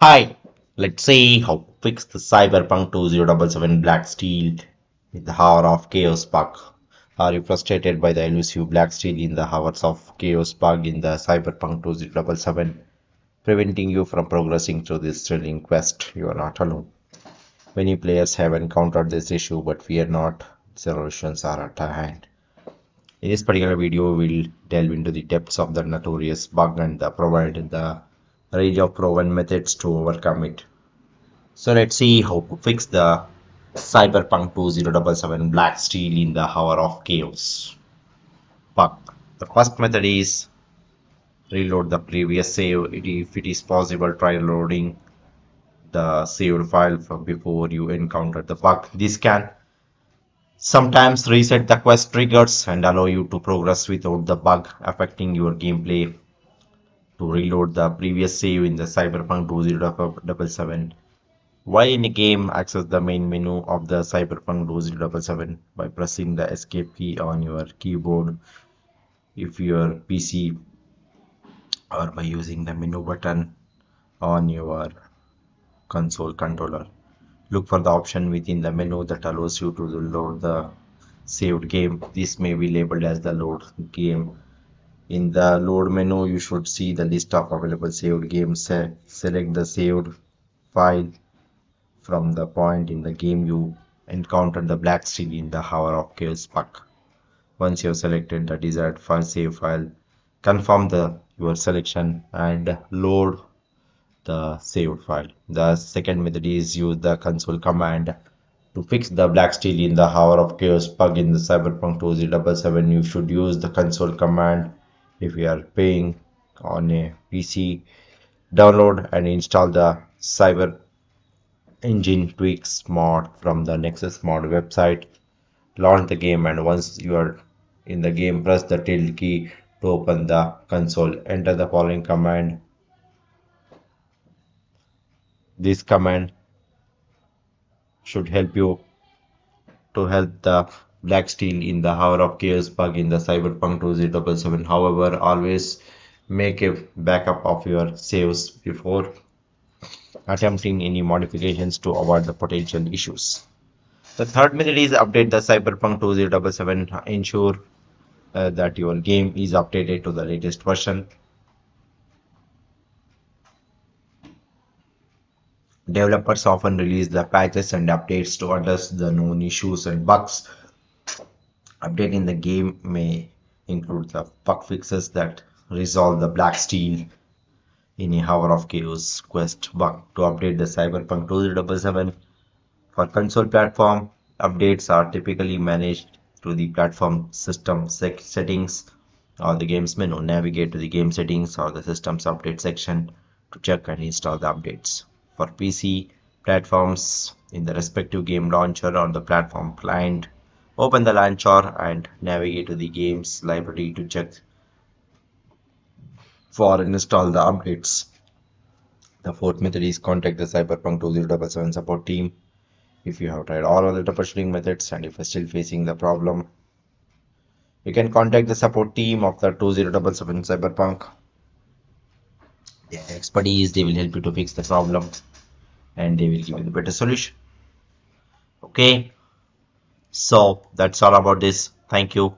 Hi, let's see how to fix the Cyberpunk 2077 Black Steel in the Hour of Chaos bug. Are you frustrated by the elusive Black Steel in the Hours of Chaos bug in the Cyberpunk 2077, preventing you from progressing through this thrilling quest? You are not alone. Many players have encountered this issue, but fear not, solutions are at hand. In this particular video, we'll delve into the depths of the notorious bug and uh, provide the range of proven methods to overcome it. So let's see how to fix the Cyberpunk 2077 Black Steel in the Hour of Chaos bug. The first method is reload the previous save. If it is possible, try loading the saved file from before you encounter the bug. This can sometimes reset the quest triggers and allow you to progress without the bug affecting your gameplay to reload the previous save in the Cyberpunk 2077. While in game, access the main menu of the Cyberpunk 2077 by pressing the escape key on your keyboard if your PC or by using the menu button on your console controller. Look for the option within the menu that allows you to load the saved game. This may be labeled as the load game in the load menu, you should see the list of available saved games. Select the saved file from the point in the game you encountered the black steel in the Hour of Chaos bug. Once you have selected the desired file, save file, confirm the your selection and load the saved file. The second method is use the console command to fix the black steel in the Hour of Chaos bug in the Cyberpunk 2077. You should use the console command if you are paying on a PC download and install the cyber engine tweaks mod from the nexus mod website. Launch the game and once you are in the game press the tilde key to open the console. Enter the following command. This command should help you to help the Black Steel in the Hour of Chaos bug in the Cyberpunk 2077. However, always make a backup of your saves before attempting any modifications to avoid the potential issues. The third method is update the Cyberpunk 2077. Ensure uh, that your game is updated to the latest version. Developers often release the patches and updates to address the known issues and bugs Updating the game may include the bug fixes that resolve the Black Steel in a Hour of Chaos quest bug to update the Cyberpunk 2077 for console platform. Updates are typically managed through the platform system settings or the game's menu. Navigate to the game settings or the system's update section to check and install the updates. For PC platforms in the respective game launcher or the platform client Open the launcher and navigate to the games library to check for install the updates. The fourth method is contact the Cyberpunk 2077 support team. If you have tried all other troubleshooting methods and if you're still facing the problem, you can contact the support team of the 2077 Cyberpunk. Their expertise, they will help you to fix the problem and they will give you the better solution. Okay, so that's all about this. Thank you